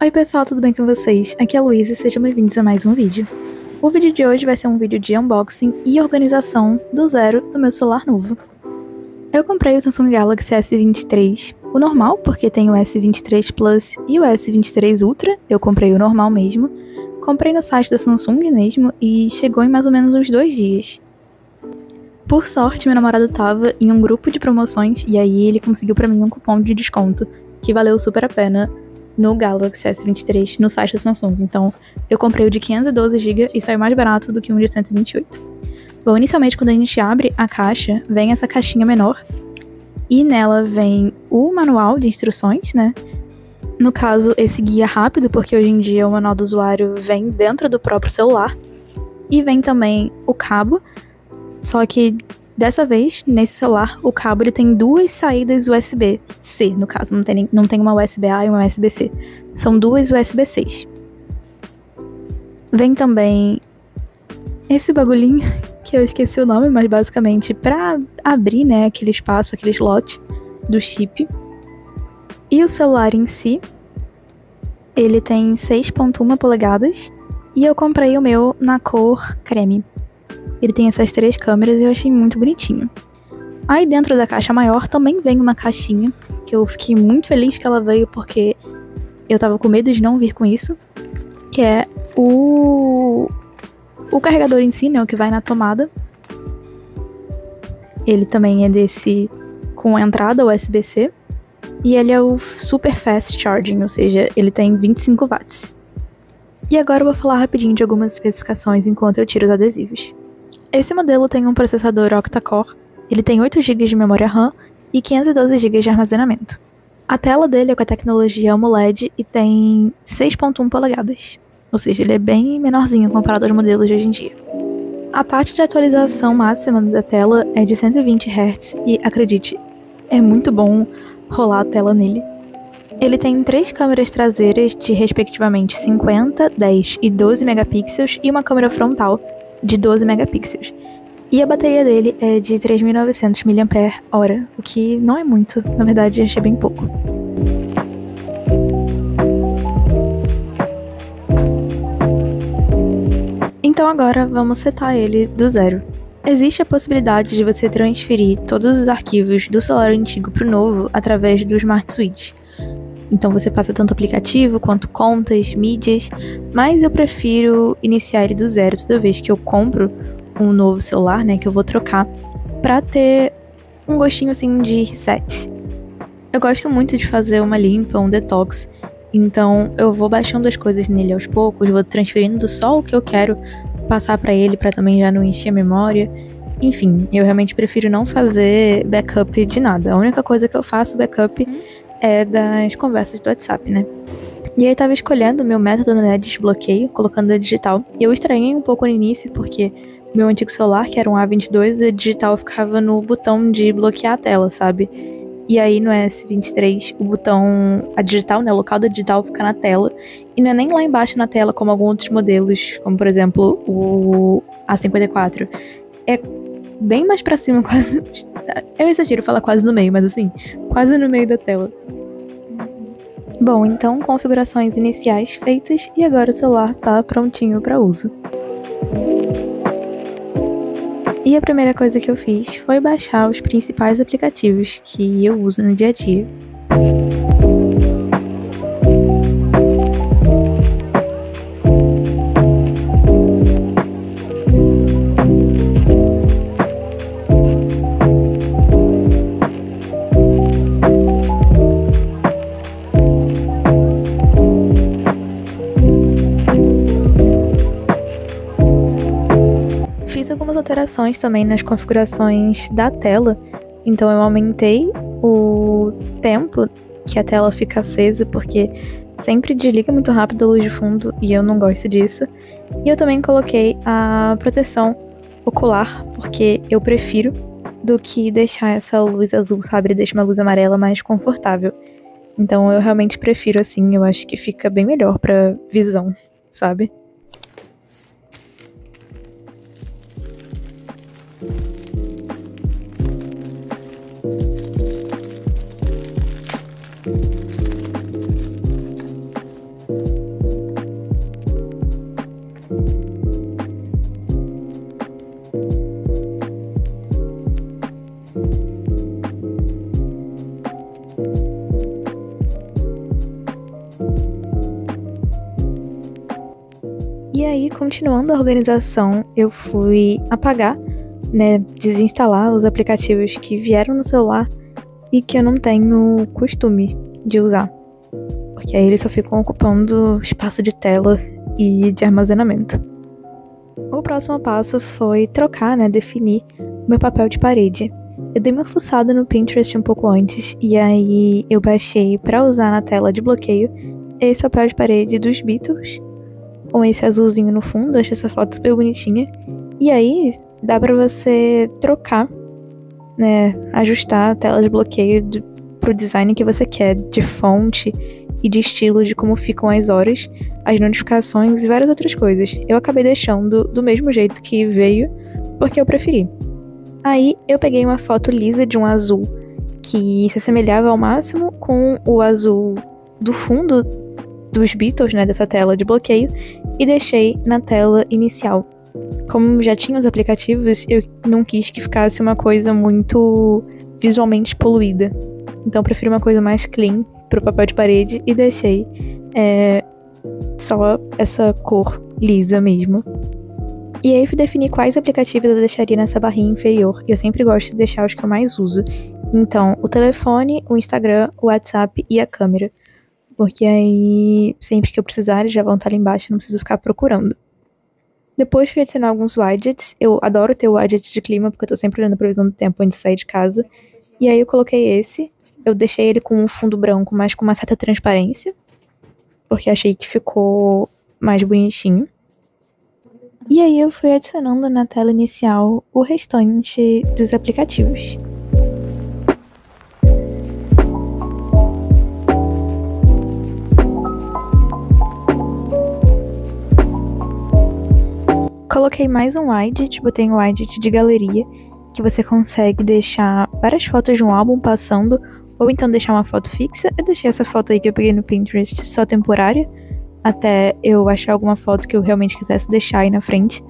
Oi pessoal, tudo bem com vocês? Aqui é a Luísa e sejam bem-vindos a mais um vídeo. O vídeo de hoje vai ser um vídeo de unboxing e organização do zero do meu celular novo. Eu comprei o Samsung Galaxy S23, o normal, porque tem o S23 Plus e o S23 Ultra, eu comprei o normal mesmo. Comprei no site da Samsung mesmo e chegou em mais ou menos uns dois dias. Por sorte, meu namorado tava em um grupo de promoções e aí ele conseguiu para mim um cupom de desconto que valeu super a pena no Galaxy S23 no site da Samsung. Então, eu comprei o de 512GB e saiu mais barato do que um de 128. Bom, inicialmente quando a gente abre a caixa, vem essa caixinha menor e nela vem o manual de instruções, né? No caso, esse guia rápido, porque hoje em dia o manual do usuário vem dentro do próprio celular. E vem também o cabo, só que Dessa vez, nesse celular, o cabo ele tem duas saídas USB-C, no caso, não tem, não tem uma USB-A e uma USB-C. São duas USB-Cs. Vem também esse bagulhinho, que eu esqueci o nome, mas basicamente para abrir, né, aquele espaço, aquele slot do chip. E o celular em si, ele tem 6.1 polegadas e eu comprei o meu na cor creme. Ele tem essas três câmeras e eu achei muito bonitinho. Aí dentro da caixa maior também vem uma caixinha, que eu fiquei muito feliz que ela veio porque eu tava com medo de não vir com isso, que é o o carregador em si, né, o que vai na tomada. Ele também é desse com entrada USB-C e ele é o super fast charging, ou seja, ele tem 25 watts. E agora eu vou falar rapidinho de algumas especificações enquanto eu tiro os adesivos. Esse modelo tem um processador octa-core, ele tem 8 GB de memória RAM e 512 GB de armazenamento. A tela dele é com a tecnologia AMOLED e tem 6.1 polegadas, ou seja, ele é bem menorzinho comparado aos modelos de hoje em dia. A taxa de atualização máxima da tela é de 120 Hz e, acredite, é muito bom rolar a tela nele. Ele tem três câmeras traseiras de respectivamente 50, 10 e 12 megapixels e uma câmera frontal de 12 megapixels. E a bateria dele é de 3.900 mAh, o que não é muito, na verdade achei bem pouco. Então agora vamos setar ele do zero. Existe a possibilidade de você transferir todos os arquivos do celular antigo para o novo através do Smart Switch. Então você passa tanto aplicativo quanto contas, mídias, mas eu prefiro iniciar ele do zero toda vez que eu compro um novo celular, né, que eu vou trocar, para ter um gostinho assim de reset. Eu gosto muito de fazer uma limpa, um detox, então eu vou baixando as coisas nele aos poucos, vou transferindo só o que eu quero passar para ele para também já não encher a memória. Enfim, eu realmente prefiro não fazer backup de nada. A única coisa que eu faço backup uhum é das conversas do WhatsApp, né? E aí eu tava escolhendo o meu método né, de desbloqueio, colocando a digital. E eu estranhei um pouco no início, porque meu antigo celular, que era um A22, a digital ficava no botão de bloquear a tela, sabe? E aí no S23, o botão, a digital, né, o local da digital fica na tela. E não é nem lá embaixo na tela, como alguns outros modelos, como por exemplo o A54. É bem mais pra cima, quase. Eu exagero falar quase no meio, mas assim, quase no meio da tela. Bom, então configurações iniciais feitas e agora o celular está prontinho para uso. E a primeira coisa que eu fiz foi baixar os principais aplicativos que eu uso no dia a dia. Algumas alterações também nas configurações da tela. Então eu aumentei o tempo que a tela fica acesa, porque sempre desliga muito rápido a luz de fundo e eu não gosto disso. E eu também coloquei a proteção ocular, porque eu prefiro do que deixar essa luz azul, sabe? Deixa uma luz amarela mais confortável. Então eu realmente prefiro assim, eu acho que fica bem melhor para visão, sabe? E aí, continuando a organização, eu fui apagar né, desinstalar os aplicativos que vieram no celular e que eu não tenho costume de usar. Porque aí eles só ficam ocupando espaço de tela e de armazenamento. O próximo passo foi trocar, né, definir meu papel de parede. Eu dei uma fuçada no Pinterest um pouco antes e aí eu baixei para usar na tela de bloqueio esse papel de parede dos Beatles, com esse azulzinho no fundo, achei essa foto super bonitinha. E aí dá para você trocar, né, ajustar a tela de bloqueio do, pro design que você quer, de fonte e de estilo de como ficam as horas, as notificações e várias outras coisas. Eu acabei deixando do mesmo jeito que veio, porque eu preferi. Aí eu peguei uma foto lisa de um azul que se assemelhava ao máximo com o azul do fundo dos Beatles, né, dessa tela de bloqueio, e deixei na tela inicial. Como já tinha os aplicativos, eu não quis que ficasse uma coisa muito visualmente poluída. Então prefiro uma coisa mais clean pro papel de parede e deixei é, só essa cor lisa mesmo. E aí eu defini quais aplicativos eu deixaria nessa barrinha inferior. Eu sempre gosto de deixar os que eu mais uso. Então, o telefone, o Instagram, o WhatsApp e a câmera. Porque aí, sempre que eu precisar, eles já vão estar ali embaixo, não preciso ficar procurando. Depois fui adicionar alguns widgets. Eu adoro ter o widget de clima, porque eu tô sempre olhando a previsão do tempo antes de sair de casa. E aí eu coloquei esse. Eu deixei ele com um fundo branco, mas com uma certa transparência. Porque achei que ficou mais bonitinho. E aí eu fui adicionando na tela inicial o restante dos aplicativos. Coloquei mais um widget, botei um widget de galeria, que você consegue deixar várias fotos de um álbum passando, ou então deixar uma foto fixa. Eu deixei essa foto aí que eu peguei no Pinterest só temporária, até eu achar alguma foto que eu realmente quisesse deixar aí na frente.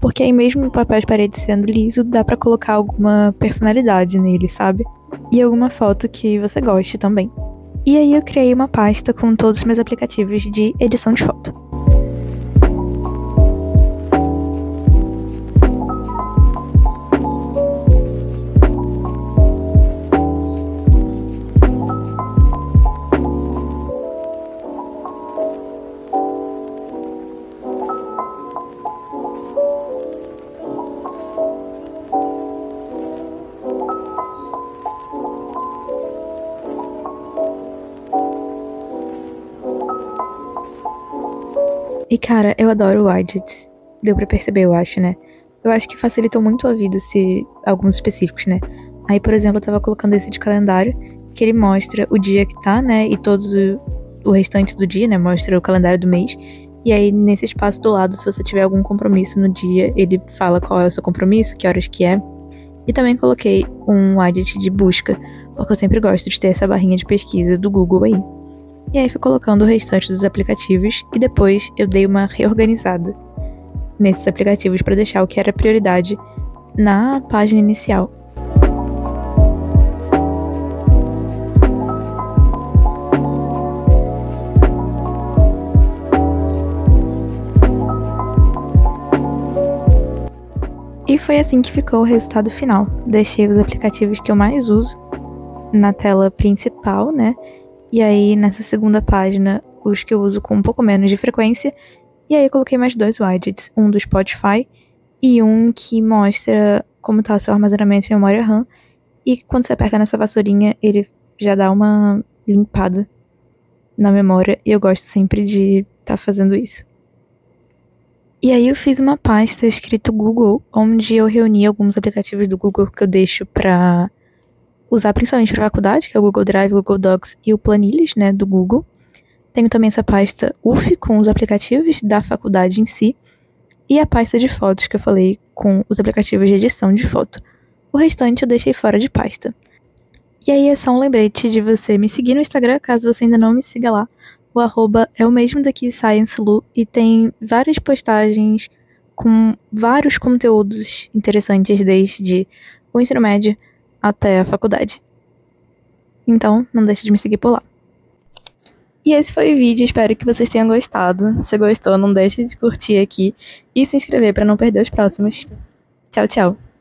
Porque aí mesmo o papel de parede sendo liso, dá para colocar alguma personalidade nele, sabe? E alguma foto que você goste também. E aí eu criei uma pasta com todos os meus aplicativos de edição de foto. E cara, eu adoro widgets. Deu pra perceber, eu acho, né? Eu acho que facilitou muito a vida se alguns específicos, né? Aí, por exemplo, eu tava colocando esse de calendário, que ele mostra o dia que tá, né? E todos o, o restante do dia, né? Mostra o calendário do mês. E aí, nesse espaço do lado, se você tiver algum compromisso no dia, ele fala qual é o seu compromisso, que horas que é. E também coloquei um widget de busca, porque eu sempre gosto de ter essa barrinha de pesquisa do Google aí. E aí fui colocando o restante dos aplicativos e depois eu dei uma reorganizada nesses aplicativos para deixar o que era prioridade na página inicial. E foi assim que ficou o resultado final. Deixei os aplicativos que eu mais uso na tela principal, né? E aí, nessa segunda página, os que eu uso com um pouco menos de frequência. E aí, eu coloquei mais dois widgets: um do Spotify e um que mostra como está o seu armazenamento em memória RAM. E quando você aperta nessa vassourinha, ele já dá uma limpada na memória. E eu gosto sempre de estar tá fazendo isso. E aí eu fiz uma pasta escrito Google, onde eu reuni alguns aplicativos do Google que eu deixo para usar principalmente para faculdade, que é o Google Drive, o Google Docs e o Planilhas, né, do Google. Tenho também essa pasta UF com os aplicativos da faculdade em si e a pasta de fotos que eu falei com os aplicativos de edição de foto. O restante eu deixei fora de pasta. E aí é só um lembrete de você me seguir no Instagram, caso você ainda não me siga lá. O arroba é o mesmo daqui, ScienceLu, e tem várias postagens com vários conteúdos interessantes desde o ensino médio até a faculdade. Então, não deixe de me seguir por lá. E esse foi o vídeo, espero que vocês tenham gostado. Se gostou, não deixe de curtir aqui e se inscrever para não perder os próximos. Tchau, tchau!